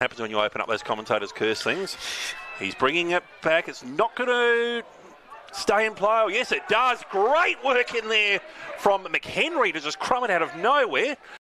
happens when you open up those commentators' curse things. He's bringing it back. It's not going to stay in play. Oh, yes, it does. Great work in there from McHenry to just crumb it out of nowhere.